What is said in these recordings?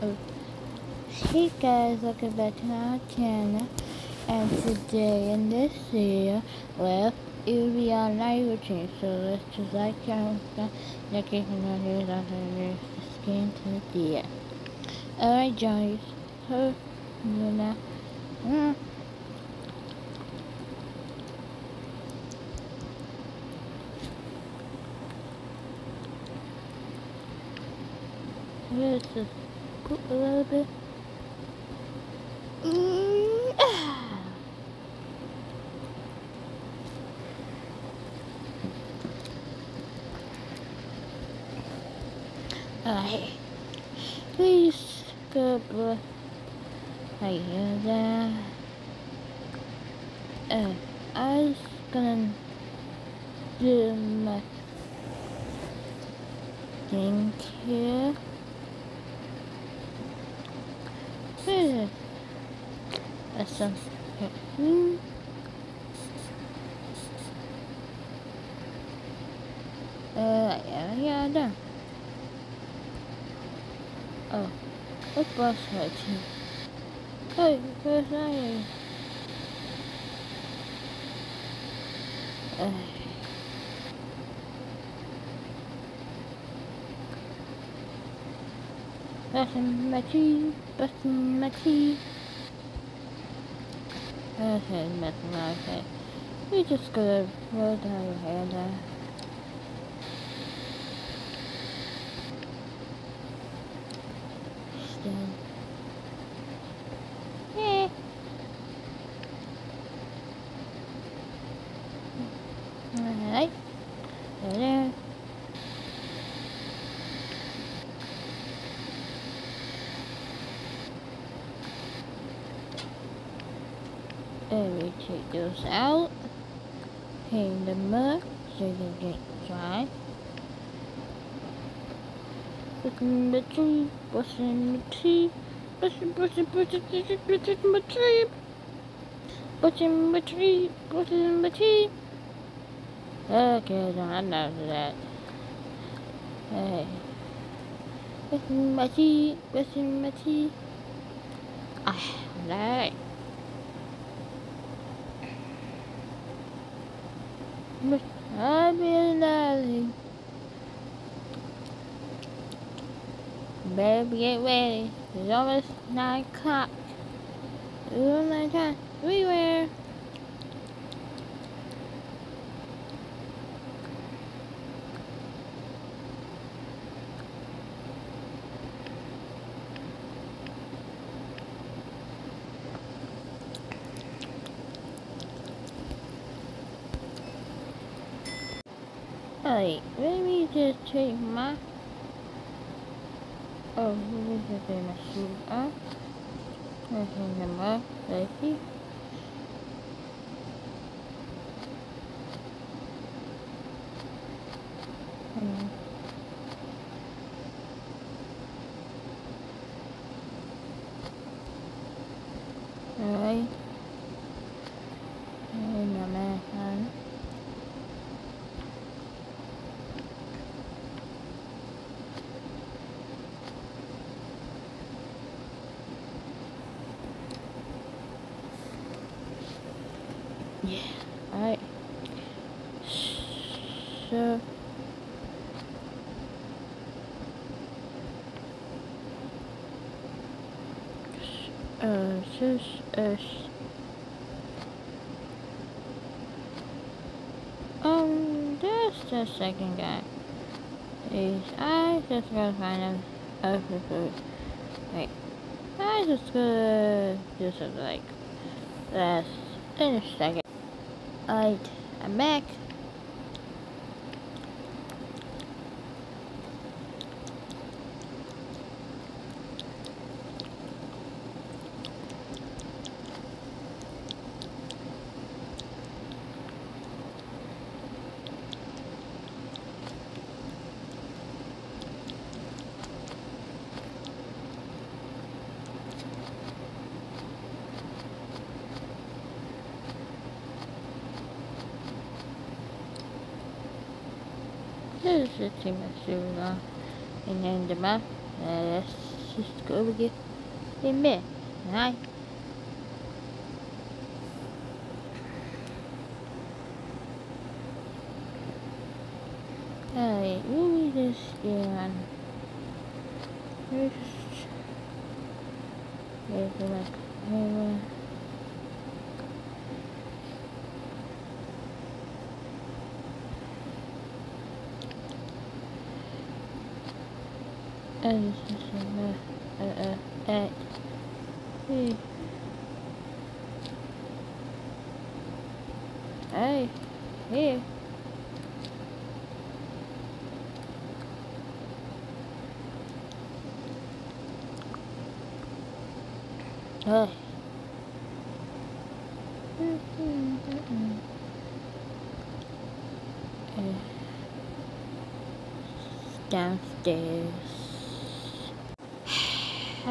Oh. Hey guys, welcome back to our channel. And today in this video, well, it will be our night routine. So let's just like, channel, like, it, and here's our skin to the end. Alright, Johnny. So, you know. Let's just a little bit. Mm. Alright. Please, good boy. I hear. Uh, I was gonna do my thing. Here. That's some. Hmm. Uh, yeah, yeah, done. Oh, what bus right here? Hey, where's I? Uh. Brushing my teeth, brushing my teeth. Okay, nothing okay. We just gotta roll down your hair there. Stand. Yeah. Alright. There. And we take those out. Hang them up so they get dry. Brushing the tree, brushing the tree, brushing, brushing, brushing, brushing, brushing my tree. Brushing my tree, brushing my tree. Okay, I know that. Hey. Brushing my teeth, brushing my teeth. Ah, right. I'm in darling. Better get ready. It's almost 9 o'clock. It's night time. Everywhere. Alright, let me just take my Oh, let me just take my shoes off. Let's hang them up, like here. Hmm. Alright. And my mask on. Yeah. Alright. So. Uh, just, uh, um, just a second, guy. Please, I just gotta find a food. Wait, I just gotta something like this in a second. Alright, I'm back. Is the team of Sula. And then the. Let's just go over here in bed. Night. Alright, let me just scan. For my camera. Uh uh uh uh hey hey hey Hey. Uh, Downstairs.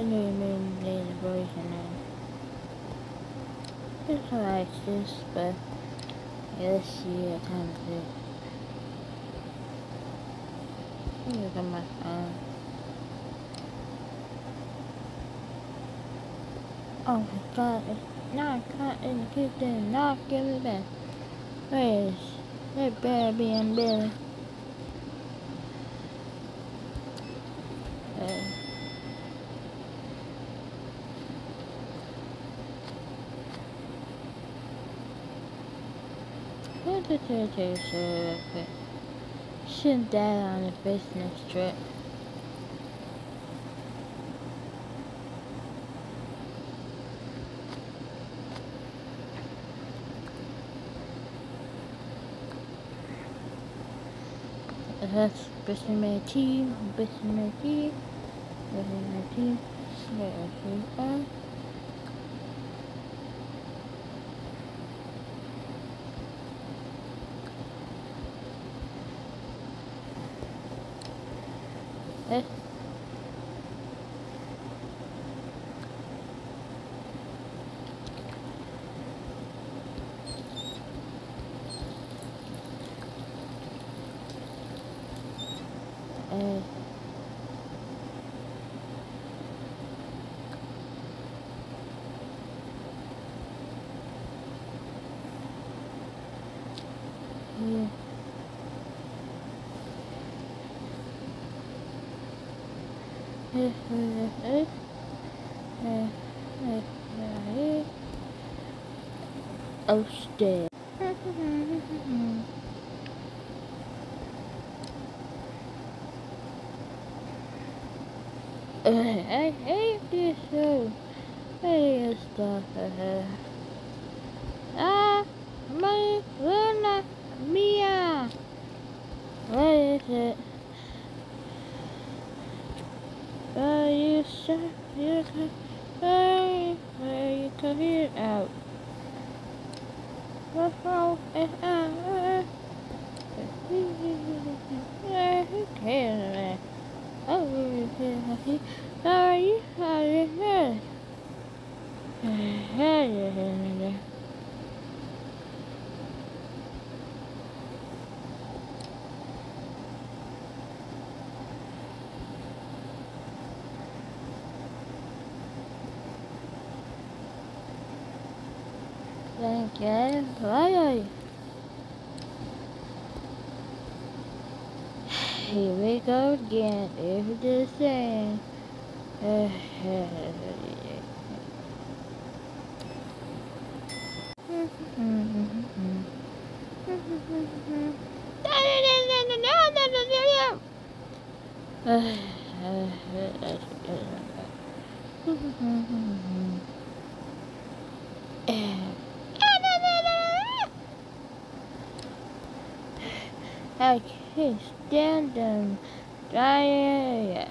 Knew you mean the version and it's alright this, but let's see what is it. Look at my phone. Oh my god, it's not caught in the kitchen, not give it back. Where's that baby and Billy? Uh, Real quick? Send dad on a business trip. That's business my team, business my team, business my team, there we are. Eh. Eh. Upstairs. Uh, I hate this show. Hate stuff. Uh, ah, my Luna Mia. What is it? Uh, sir, you can, hey, hey, you can hear it out. What's wrong? Uh, uh, uh. Uh, who cares, man? Oh, how are you? How are you? Good. Thank you. Why are you? Here we go again. Every the same. I can't stand them. Diarrhea.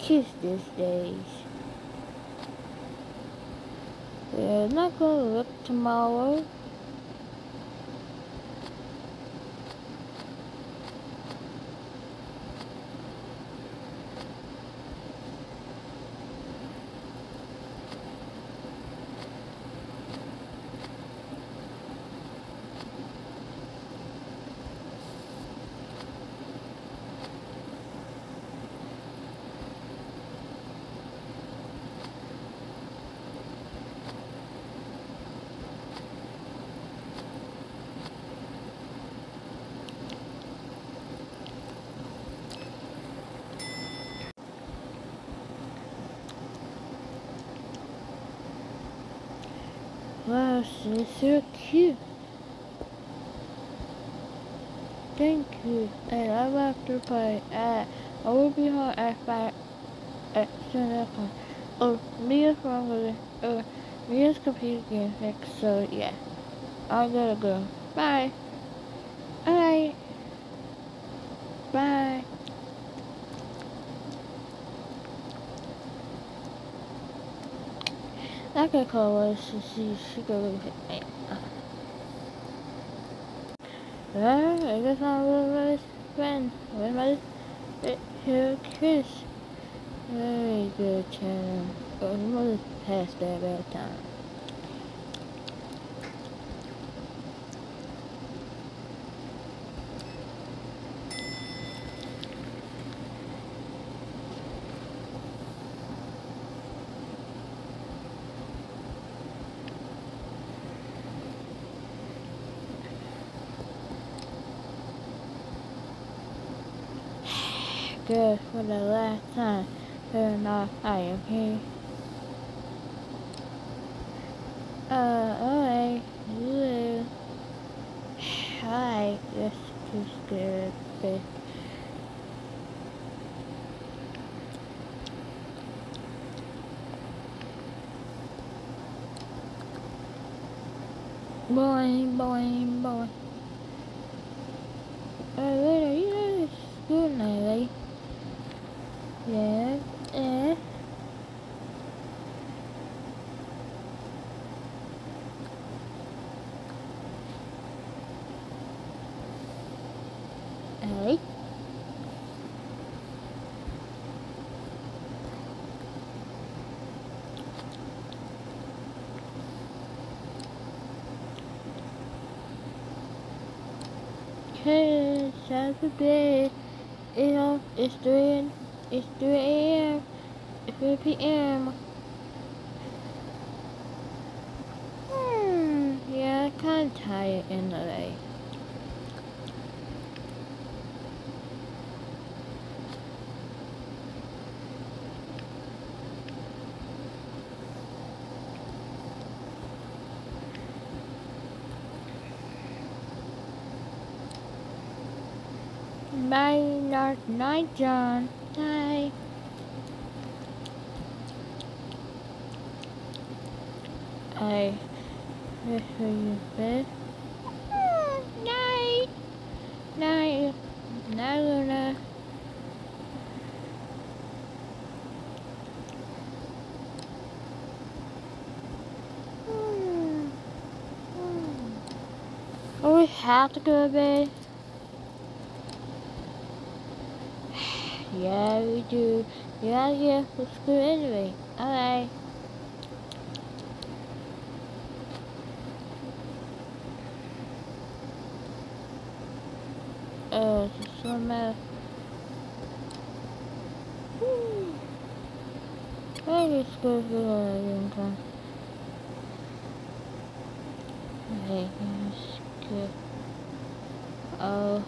Kiss these days. We're not gonna look tomorrow. Wow, she's so cute. Thank you. And I'm after play at uh, I will be home at five at seven o'clock. Oh, Mia's wrong with it. Oh, Mia's computer game fixed, so yeah. I gotta go. Bye. Alright. Bye. That could call us to see she look at me. Well, I guess I'm with my friend, with my here kiss. Very good channel. The mother's past that bad time. Good for the last time. Turn off high, okay? Uh, alright. You Hi. just too scared. Okay. Boing, boing, boing. Uh, where are you? Good night, Yes. Eh. Hey. Okay, Saturday. You know, it's 3, it's 3 a.m. It's 3 p.m. Hmm, yeah, kind of tired in the day. Bye, night, John. Hi. I wish you bed. Hmm, night. Night. Night, hmm, Luna. Hmm. Oh, we have to go to bed. Yeah, we do. Yeah, yeah, let's go anyway. Alright. Oh, it's so mad. Let's go for the time. Okay, let's go. Oh!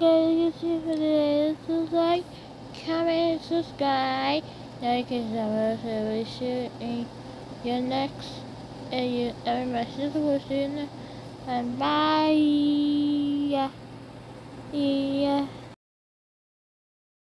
guys you see for today. This is like, comment, subscribe. Now you subscribe so we shoot in your next and you every message will see you next and bye yeah yeah